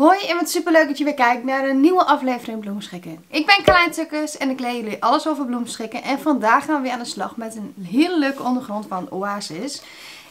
Hoi en wat super leuk dat je weer kijkt naar een nieuwe aflevering Bloemschikken. Ik ben Klein Tukkers en ik leer jullie alles over bloemschikken. En vandaag gaan we weer aan de slag met een hele leuke ondergrond van Oasis.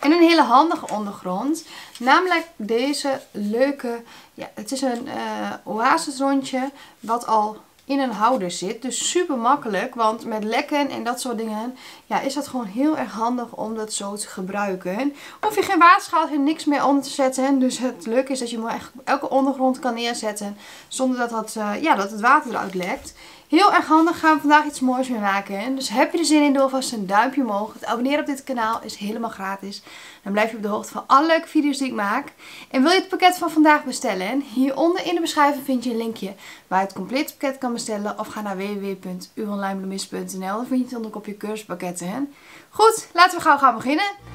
En een hele handige ondergrond. Namelijk deze leuke, ja het is een uh, Oasis rondje wat al in een houder zit. Dus super makkelijk, want met lekken en dat soort dingen ja, is dat gewoon heel erg handig om dat zo te gebruiken. Hoef je geen waterschaal en niks meer onder te zetten. Dus het leuke is dat je hem elke ondergrond kan neerzetten zonder dat, dat, uh, ja, dat het water eruit lekt. Heel erg handig, gaan we vandaag iets moois mee maken. Dus heb je er zin in, doe alvast een duimpje omhoog. Het abonneren op dit kanaal is helemaal gratis. Dan blijf je op de hoogte van alle leuke video's die ik maak. En wil je het pakket van vandaag bestellen? Hieronder in de beschrijving vind je een linkje waar je het complete pakket kan bestellen. Of ga naar www.uonlinebloemist.nl. Dan vind je het onder kopje cursuspakketten. Goed, laten we gauw gaan beginnen.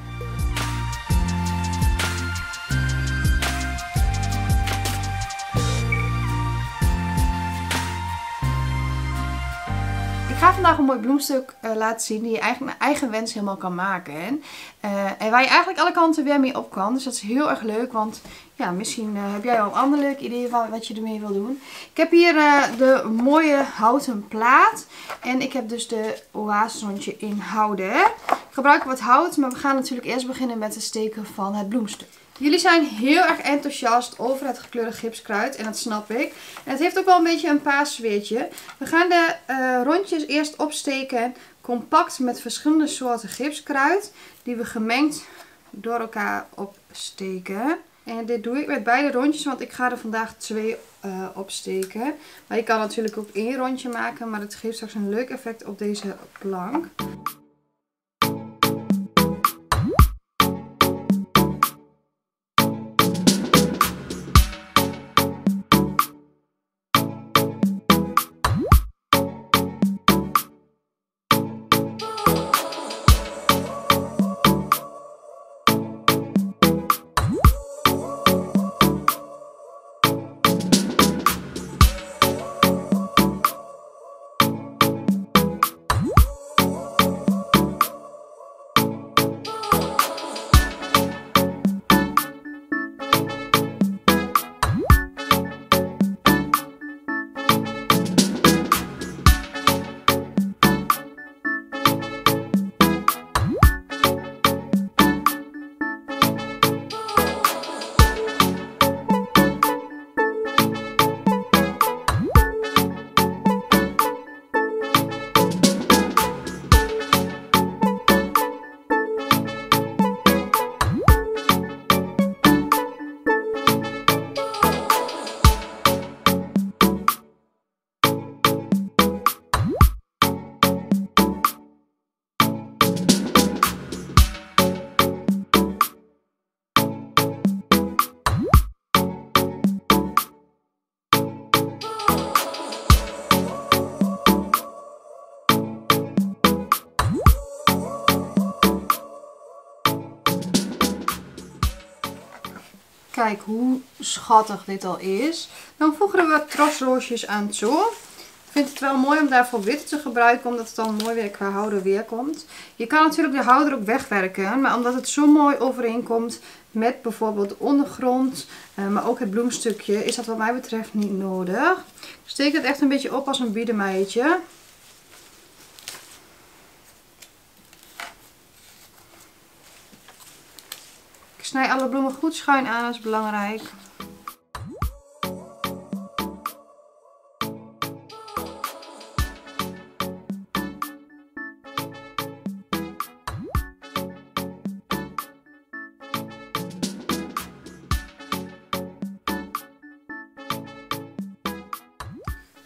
Ga vandaag een mooi bloemstuk uh, laten zien die je naar eigen wens helemaal kan maken. Uh, en waar je eigenlijk alle kanten weer mee op kan. Dus dat is heel erg leuk, want ja, misschien uh, heb jij al een ander leuk idee van wat je ermee wil doen. Ik heb hier de mooie houten plaat. En ik heb dus de oasesrondje in houden. Ik gebruik wat hout, maar we gaan natuurlijk eerst beginnen met het steken van het bloemstuk. Jullie zijn heel erg enthousiast over het gekleurde gipskruid. En dat snap ik. Het heeft ook wel een beetje een paas zweertje. We gaan de uh, rondjes eerst opsteken. Compact met verschillende soorten gipskruid. Die we gemengd door elkaar opsteken. En dit doe ik met beide rondjes. Want ik ga er vandaag twee uh, opsteken. Maar je kan natuurlijk ook één rondje maken. Maar het geeft straks een leuk effect op deze plank. Kijk hoe schattig dit al is. Dan voegen we wat aan toe. Ik vind het wel mooi om daarvoor wit te gebruiken. Omdat het dan mooi weer qua houder weerkomt. Je kan natuurlijk de houder ook wegwerken. Maar omdat het zo mooi overeenkomt met bijvoorbeeld de ondergrond. Eh, maar ook het bloemstukje. Is dat wat mij betreft niet nodig. Steek het echt een beetje op als een biedemeietje. Snij alle bloemen goed schuin aan, dat is belangrijk.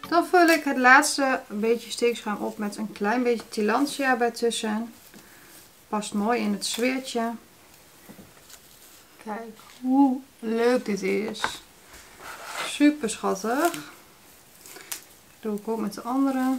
Dan vul ik het laatste beetje steekschuim op met een klein beetje tilantia bij tussen. Past mooi in het sfeertje. Kijk hoe leuk dit is. Super schattig. Doe ik ook met de andere.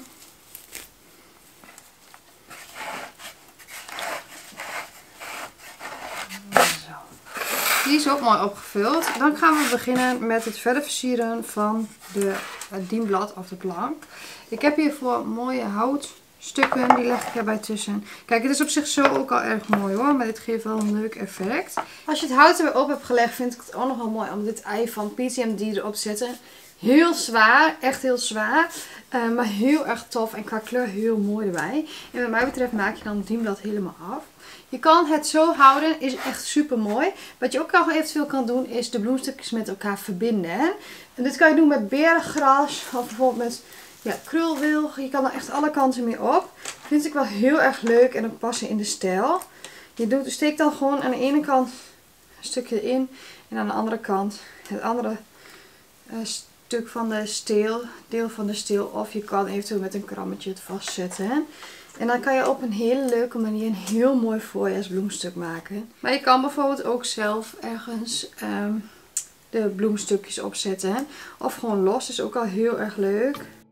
Die is ook mooi opgevuld. Dan gaan we beginnen met het verder versieren van de, het dienblad of de plank. Ik heb hiervoor mooie hout stukken. Die leg ik erbij tussen. Kijk, het is op zich zo ook al erg mooi hoor. Maar dit geeft wel een leuk effect. Als je het hout erbij op hebt gelegd, vind ik het ook nog wel mooi om dit ei van PTMD erop te zetten. Heel zwaar, echt heel zwaar. Uh, maar heel erg tof en qua kleur heel mooi erbij. En wat mij betreft maak je dan het dienblad helemaal af. Je kan het zo houden, is echt super mooi. Wat je ook nog eventueel kan doen, is de bloemstukjes met elkaar verbinden. En dit kan je doen met berengras of bijvoorbeeld met ja, krulwilg. Je kan er echt alle kanten mee op. Vind ik wel heel erg leuk en ook passen in de stijl. Je doet, steekt dan gewoon aan de ene kant een stukje in en aan de andere kant het andere uh, stuk van de steel, deel van de steel. Of je kan eventueel met een krammetje het vastzetten. En dan kan je op een hele leuke manier een heel mooi voorjaarsbloemstuk maken. Maar je kan bijvoorbeeld ook zelf ergens um, de bloemstukjes opzetten. Of gewoon los, is ook al heel erg leuk.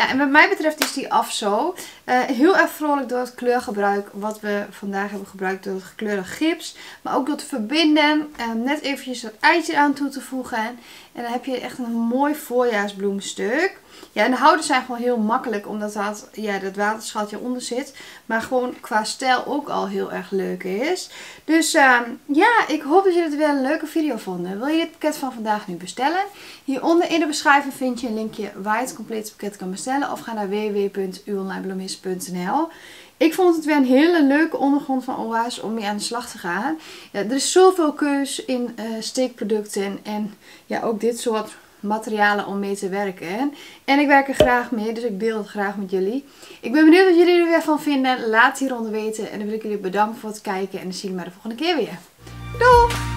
Ja, en wat mij betreft is die af zo. Uh, heel erg vrolijk door het kleurgebruik wat we vandaag hebben gebruikt door het gekleurde gips. Maar ook door te verbinden. Uh, net eventjes dat eitje aan toe te voegen. En dan heb je echt een mooi voorjaarsbloemstuk. Ja, en de houders zijn gewoon heel makkelijk omdat dat, ja, dat waterschatje onder zit. Maar gewoon qua stijl ook al heel erg leuk is. Dus uh, ja, ik hoop dat jullie het weer een leuke video vonden. Wil je dit pakket van vandaag nu bestellen? Hieronder in de beschrijving vind je een linkje waar je het complete pakket kan bestellen. Of ga naar www.uonlinebloemist.nl ik vond het weer een hele leuke ondergrond van Oase om mee aan de slag te gaan. Ja, er is zoveel keus in uh, steekproducten en ja, ook dit soort materialen om mee te werken. En ik werk er graag mee, dus ik deel het graag met jullie. Ik ben benieuwd wat jullie er weer van vinden. Laat het hieronder weten. En dan wil ik jullie bedanken voor het kijken. En dan zie ik me de volgende keer weer. Doei!